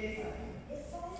Yes, I am.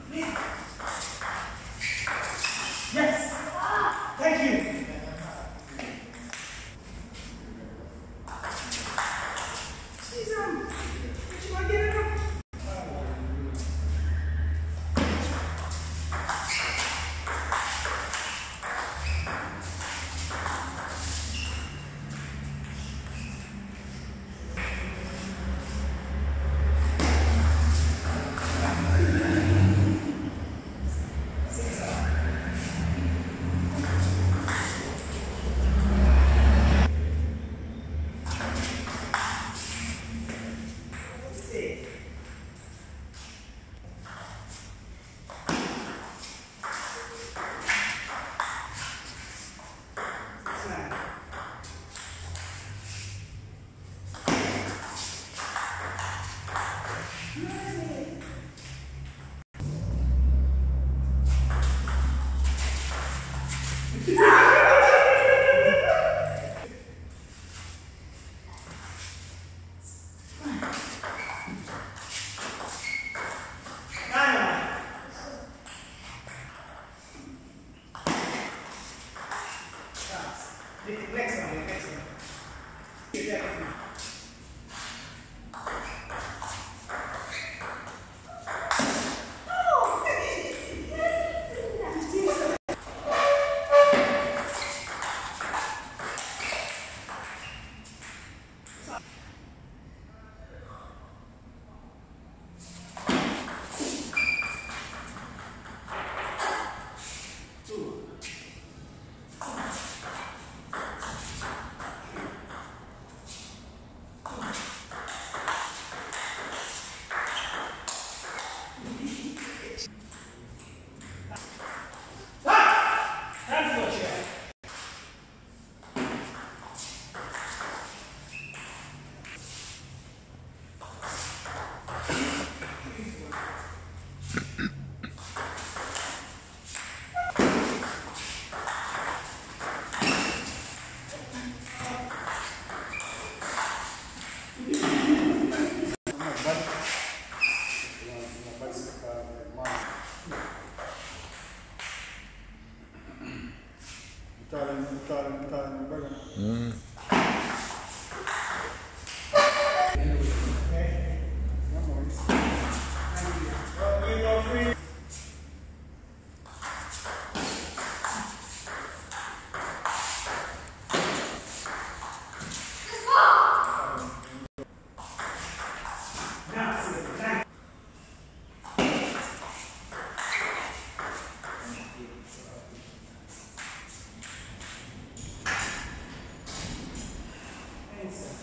Next one, next one. Yes,